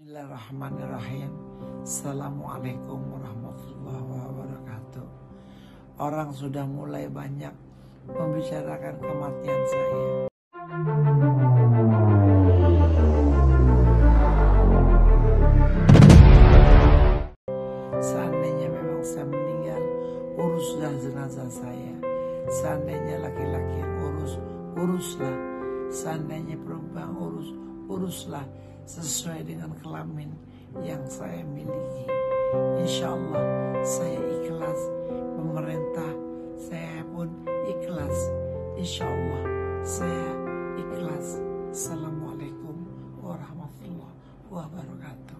Bismillahirrahmanirrahim. Assalamualaikum warahmatullahi wabarakatuh. Orang sudah mulai banyak membicarakan kematian saya. Seandainya memang saya meninggal Uruslah jenazah saya. Seandainya laki-laki urus Uruslah. Seandainya perempuan urus Uruslah sesuai dengan kelamin yang saya miliki. Insya Allah saya ikhlas pemerintah saya pun ikhlas. Insya Allah saya ikhlas. Assalamualaikum warahmatullahi wabarakatuh.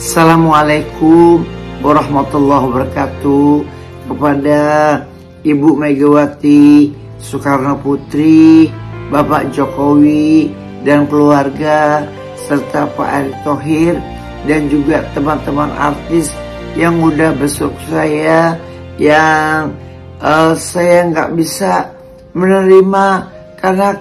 Assalamualaikum warahmatullahi wabarakatuh. Kepada Ibu Megawati Soekarno Putri, Bapak Jokowi dan keluarga serta Pak Erick Thohir dan juga teman-teman artis yang udah besok saya yang uh, saya nggak bisa menerima karena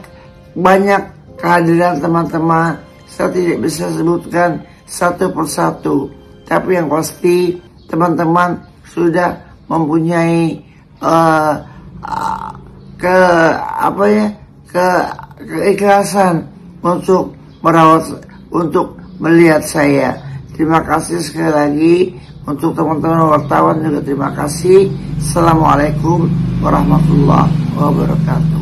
banyak kehadiran teman-teman. Saya tidak bisa sebutkan satu persatu. Tapi yang pasti teman-teman sudah mempunyai uh, ke apa ya ke keikhlasan untuk merawat untuk melihat saya. Terima kasih sekali lagi untuk teman-teman wartawan juga terima kasih. Assalamualaikum warahmatullahi wabarakatuh.